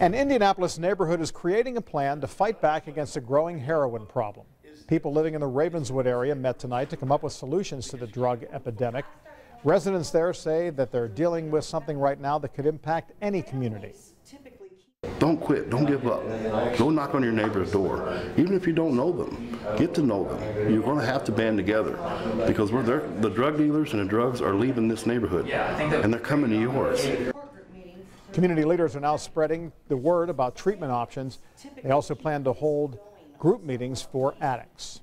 An Indianapolis neighborhood is creating a plan to fight back against a growing heroin problem. People living in the Ravenswood area met tonight to come up with solutions to the drug epidemic. Residents there say that they're dealing with something right now that could impact any community. Don't quit. Don't give up. Go knock on your neighbor's door. Even if you don't know them, get to know them. You're going to have to band together because we're there, the drug dealers and the drugs are leaving this neighborhood and they're coming to yours. Community leaders are now spreading the word about treatment options. They also plan to hold group meetings for addicts.